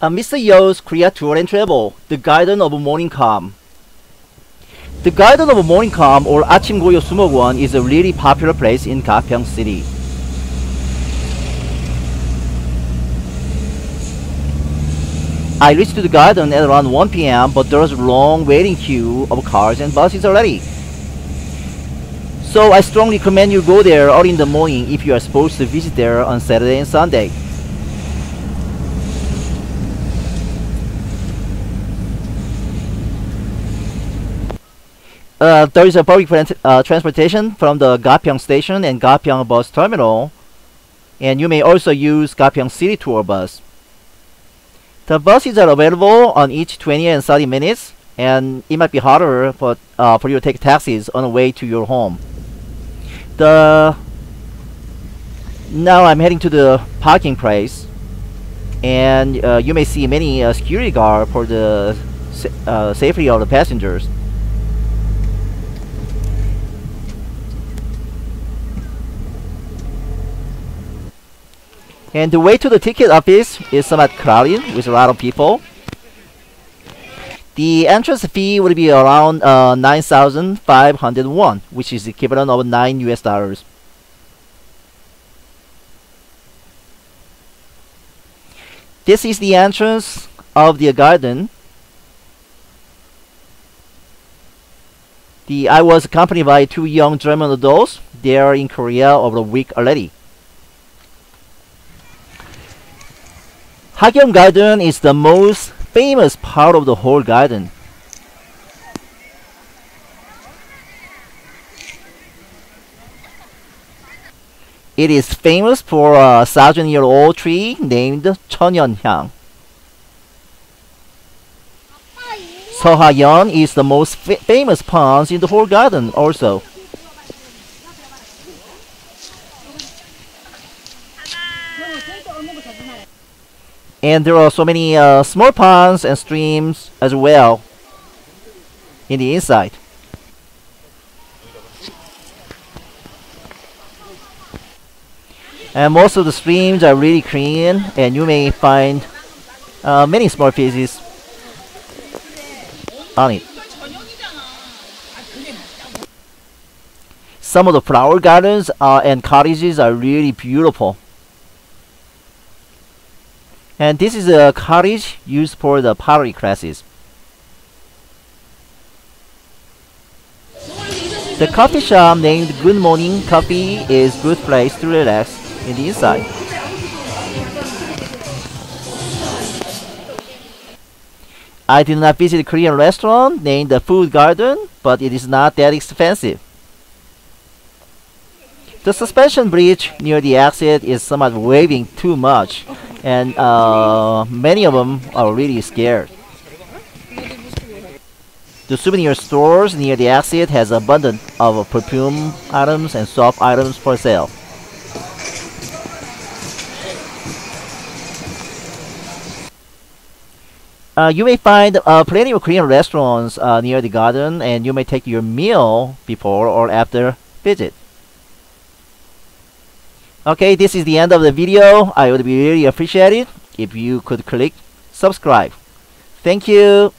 uh, Mr. Yeo's tour and travel, the Garden of Morning Calm. The Garden of Morning Calm or Achim Goyo Sumogwon is a really popular place in Gapyeong City. I reached the garden at around 1 p.m. but there was a long waiting queue of cars and buses already. So I strongly recommend you go there early in the morning if you are supposed to visit there on Saturday and Sunday. Uh, there is a public uh, transportation from the Gapyeong station and Gapyeong bus terminal, and you may also use Gapyeong City Tour bus. The buses are available on each 20 and 30 minutes, and it might be harder for, uh, for you to take taxis on the way to your home. The now I'm heading to the parking place, and uh, you may see many uh, security guard for the uh, safety of the passengers. And the way to the ticket office is somewhat crowded with a lot of people. The entrance fee would be around uh, 9,501, which is equivalent of 9 US dollars. This is the entrance of the garden. The I was accompanied by two young German adults. They are in Korea over a week already. Hagyeong Garden is the most famous part of the whole garden. It is famous for a thousand-year-old tree named Cheonyeonhyang. Seohwayeon is the most fa famous pond in the whole garden also. And there are so many uh, small ponds and streams as well in the inside. And most of the streams are really clean and you may find uh, many small fishes on it. Some of the flower gardens uh, and cottages are really beautiful. And this is a cottage used for the pottery classes. The coffee shop named Good Morning Coffee is good place to relax in the inside. I did not visit a Korean restaurant named the Food Garden, but it is not that expensive. The suspension bridge near the exit is somewhat waving too much, and uh, many of them are really scared. The souvenir stores near the exit has abundance of perfume items and soft items for sale. Uh, you may find uh, plenty of Korean restaurants uh, near the garden and you may take your meal before or after visit. Okay, this is the end of the video. I would be really appreciated if you could click subscribe. Thank you.